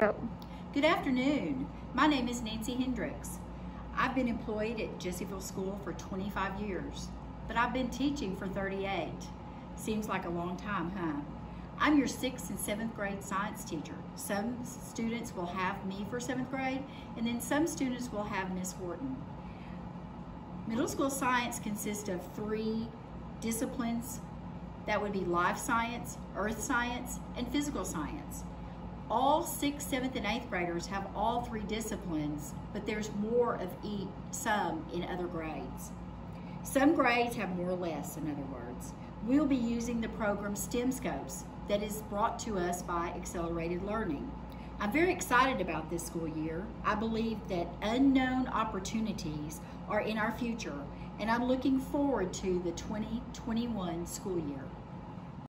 Go. Good afternoon. My name is Nancy Hendrix. I've been employed at Jessieville School for 25 years, but I've been teaching for 38. Seems like a long time, huh? I'm your sixth and seventh grade science teacher. Some students will have me for seventh grade, and then some students will have Miss Wharton. Middle school science consists of three disciplines. That would be life science, earth science, and physical science. All sixth, seventh, and eighth graders have all three disciplines, but there's more of each, some in other grades. Some grades have more or less, in other words. We'll be using the program STEM Scopes that is brought to us by Accelerated Learning. I'm very excited about this school year. I believe that unknown opportunities are in our future, and I'm looking forward to the 2021 school year.